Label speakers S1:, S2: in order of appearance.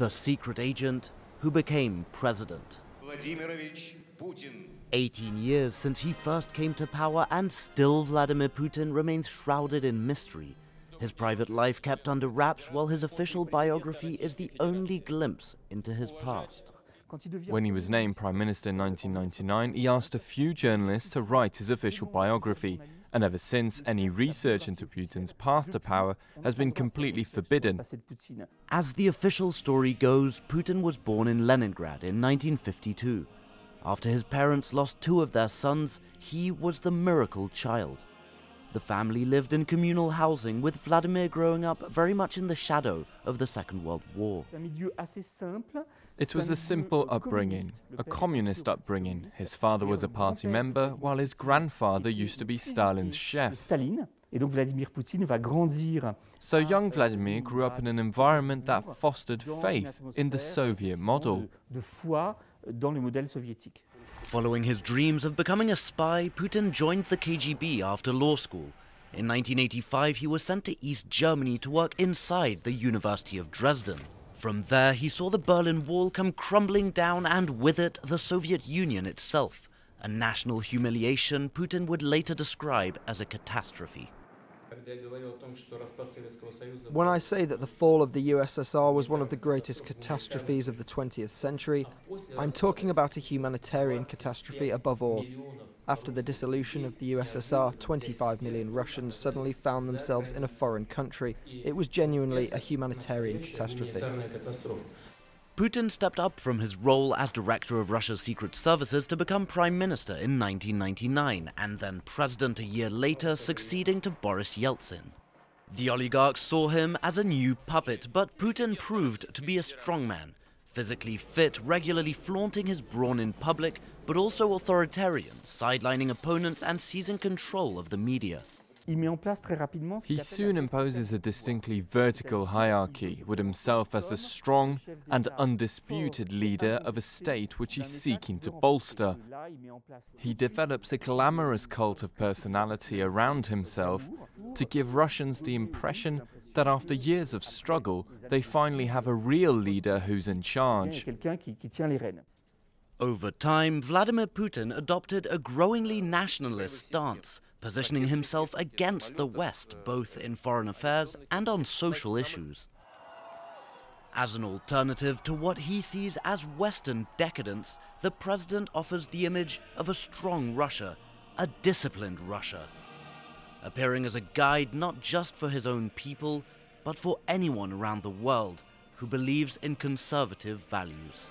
S1: the secret agent who became president. 18 years since he first came to power, and still Vladimir Putin remains shrouded in mystery. His private life kept under wraps, while his official biography is the only glimpse into his past.
S2: When he was named Prime Minister in 1999, he asked a few journalists to write his official biography, and ever since, any research into Putin's path to power has been completely forbidden.
S1: As the official story goes, Putin was born in Leningrad in 1952. After his parents lost two of their sons, he was the miracle child. The family lived in communal housing, with Vladimir growing up very much in the shadow of the Second World War.
S2: It was a simple upbringing, a communist upbringing. His father was a party member, while his grandfather used to be Stalin's chef. So young Vladimir grew up in an environment that fostered faith in the Soviet model.
S1: Following his dreams of becoming a spy, Putin joined the KGB after law school. In 1985, he was sent to East Germany to work inside the University of Dresden. From there, he saw the Berlin Wall come crumbling down and with it, the Soviet Union itself. A national humiliation Putin would later describe as a catastrophe.
S3: When I say that the fall of the USSR was one of the greatest catastrophes of the 20th century, I'm talking about a humanitarian catastrophe above all. After the dissolution of the USSR, 25 million Russians suddenly found themselves in a foreign country. It was genuinely a humanitarian catastrophe.
S1: Putin stepped up from his role as director of Russia's secret services to become prime minister in 1999 and then president a year later, succeeding to Boris Yeltsin. The oligarchs saw him as a new puppet, but Putin proved to be a strongman, physically fit, regularly flaunting his brawn in public, but also authoritarian, sidelining opponents and seizing control of the media.
S2: He soon imposes a distinctly vertical hierarchy, with himself as the strong and undisputed leader of a state which he's seeking to bolster. He develops a glamorous cult of personality around himself to give Russians the impression that after years of struggle, they finally have a real leader who's in charge.
S1: Over time, Vladimir Putin adopted a growingly nationalist stance, positioning himself against the West both in foreign affairs and on social issues. As an alternative to what he sees as Western decadence, the president offers the image of a strong Russia, a disciplined Russia, appearing as a guide not just for his own people, but for anyone around the world who believes in conservative values.